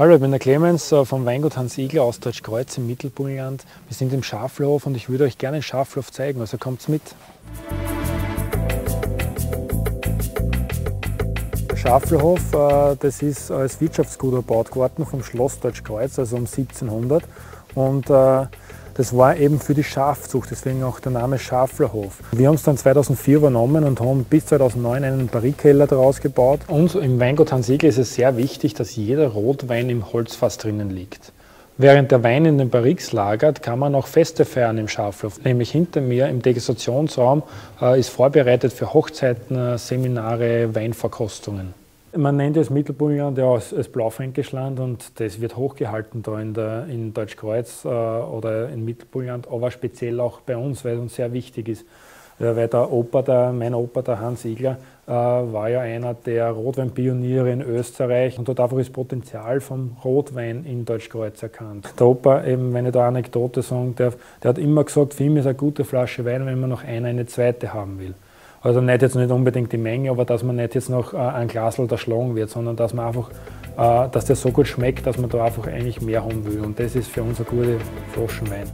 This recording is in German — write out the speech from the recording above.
Hallo, ich bin der Clemens äh, vom Weingut Hans Igler aus Deutschkreuz im Mittelburgenland. Wir sind im Schaflerhof und ich würde euch gerne den Schaflerhof zeigen, also kommt's mit. Der Schaflerhof, äh, das ist als Wirtschaftsgut erbaut geworden vom Schloss Deutschkreuz, also um 1700. Und äh, das war eben für die Schafzucht, deswegen auch der Name Schaflerhof. Wir haben es dann 2004 übernommen und haben bis 2009 einen Barrikeller daraus gebaut. Und im Weingut Hans ist es sehr wichtig, dass jeder Rotwein im Holzfass drinnen liegt. Während der Wein in den Barriques lagert, kann man auch Feste feiern im Schaflof. Nämlich hinter mir im Degustationsraum äh, ist vorbereitet für Hochzeiten, Seminare, Weinverkostungen. Man nennt es Mittelburgenland ja als, als Blaufränkischland und das wird hochgehalten da in, der, in Deutschkreuz äh, oder in Mittelburgenland, aber speziell auch bei uns, weil es uns sehr wichtig ist. Ja, weil der Opa, der, mein Opa, der Hans Igler, äh, war ja einer der Rotweinpioniere in Österreich und hat einfach das Potenzial vom Rotwein in Deutschkreuz erkannt. Der Opa, eben, wenn ich da Anekdote sagen darf, der hat immer gesagt, für ihn ist eine gute Flasche Wein, wenn man noch eine, eine zweite haben will. Also nicht jetzt nicht unbedingt die Menge, aber dass man nicht jetzt noch äh, ein Glasl erschlagen wird, sondern dass man einfach, äh, dass der so gut schmeckt, dass man da einfach eigentlich mehr haben will. Und das ist für uns ein guter Flaschenwein.